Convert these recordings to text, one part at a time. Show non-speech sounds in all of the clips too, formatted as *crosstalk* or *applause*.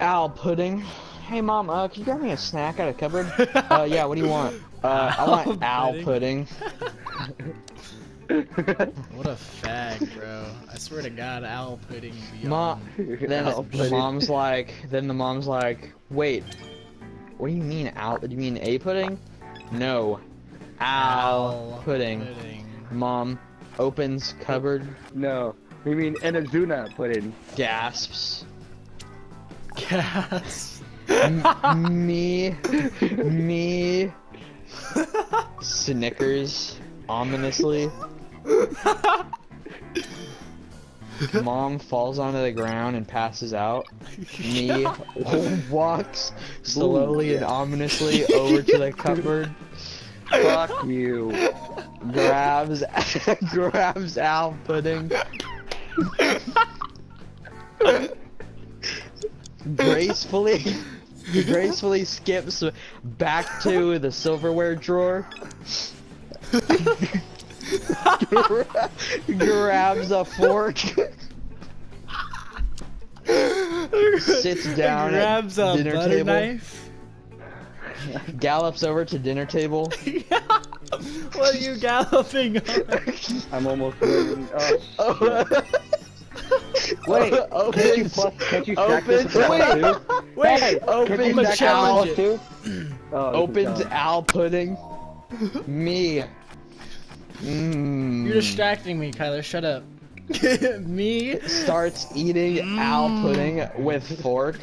Owl pudding. Hey mom, uh, can you grab me a snack out of the cupboard? *laughs* uh, yeah, what do you want? Uh, I want Owl owl pudding. pudding. *laughs* What a fag, bro. I swear to God, owl pudding beyond. Mom, then Owl the pudding. mom's like, then the mom's like, wait, what do you mean owl? Do you mean a pudding? No, owl pudding. pudding. Mom opens cupboard, No, we mean Enazuna pudding. gasps. Gas. M- me, me, snickers ominously. Mom falls onto the ground and passes out. Me *laughs* walks slowly and ominously over to the cupboard, Fuck you. grabs *laughs* grabs Al pudding, *laughs* gracefully *laughs* gracefully skips back to the silverware drawer. Gra- *laughs* grabs a fork, sits down at Grabs a dinner butter table. knife. gallops over to dinner table. *laughs* what are you galloping on? I'm almost waiting. Oh, Oh, Wait, *laughs* can't you, opens, plus, can't you stack this with wait, plus two? Wait, Hey, opens can you stack challenge this it. plus two? Oh, this opens dumb. Al pudding. Me. Mm. you're distracting me, Kyler. Shut up. *laughs* me? starts eating Al pudding with fork,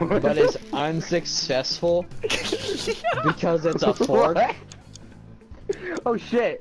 but is *laughs* unsuccessful because it's a fork. What? Oh shit.